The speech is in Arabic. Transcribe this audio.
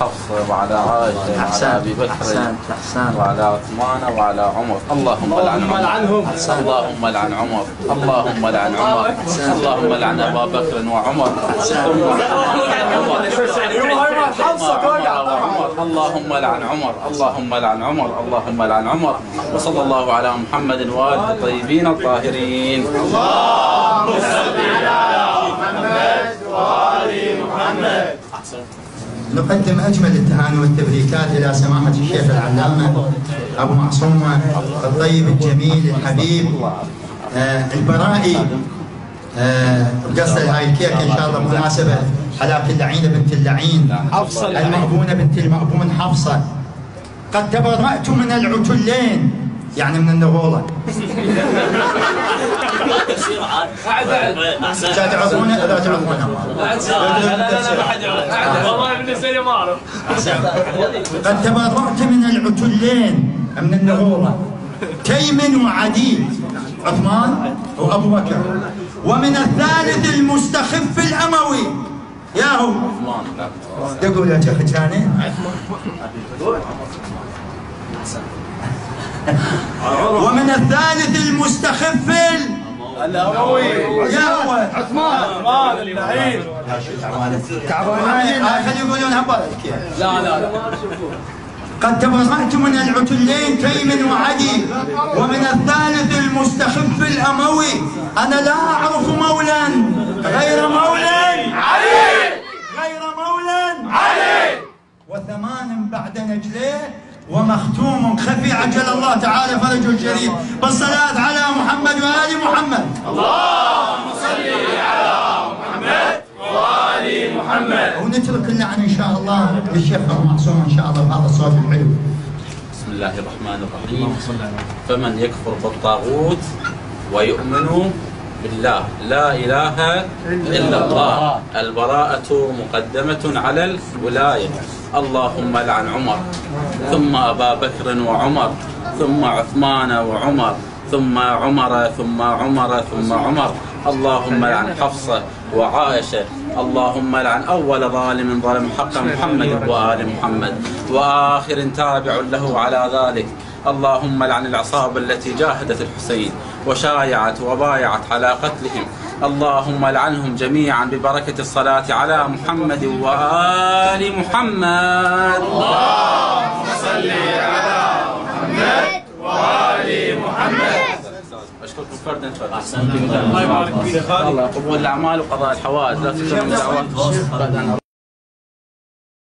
حفصة وعلى عائشة وعلى أبي بكر أحسنت أحسنت وعلى عثمان وعلى عمر اللهم لعن عمر اللهم لعن عمر اللهم لعن عمر اللهم لعن ابا بكر وعمر اللهم لعن عمر اللهم لعن عمر اللهم لعن عمر وصلى الله على محمد واله الطيبين الطاهرين نقدم أجمل التهاني والتبريكات إلى سماحة الشيخ العلامة أبو معصوم الطيب الجميل الحبيب آه البرائي آه قصد هاي الكيكه إن شاء الله مناسبة على اللعينه بنت اللعين المأبونه بنت المأبون حفصة. قد تبرأت من العتلين. يعني من النغوله لا تعرفون لا تعرفون والله بالنسبة لي ما اعرف قد تبرأت من العتلين من النغوره تيم وعدي عثمان وأبو بكر. ومن الثالث المستخف الاموي يا هو. تقول يا شيخ جاني. ومن الثالث المستخف ال- يا هو عثمان تعبانين خلي يقولون هبالك لا لا لا. قد تبرأت من العتلين تيم وعدي. ومن الثالث المستخف الأموي. أنا لا أعرف مولا غير مولا. علي! غير مولا. علي! وثمان بعد نجليه. ومختوم خفي عجل الله تعالى فرجه الشريف بالصلاة على محمد وآل محمد. ونترك اللعن إن شاء الله للشيخ أبو معصوم إن شاء الله بهذا الصوت الحلو. بسم الله الرحمن الرحيم. فمن يكفر بالطاغوت ويؤمن بالله. لا إله إلا الله. البراءة مقدمة على الولاية. اللهم لعن عمر. ثم أبا بكر وعمر. ثم عثمان وعمر. ثم عمر. ثم عمر. ثم عمر. اللهم لعن حفصة وعائشة. اللهم لعن أول ظالم ظلم حق محمد وآل محمد. وآخر تابع له على ذلك. اللهم لعن العصابة التي جاهدت الحسين. وشايعت وبايعت على قتلهم. اللهم لعنهم جميعا ببركة الصلاة على محمد وآل محمد. أشكركم فردا فردا الله. يبارك فيك. الله قبول الاعمال وقضاء الحوائج لا تكونوا من دعوات بعد أن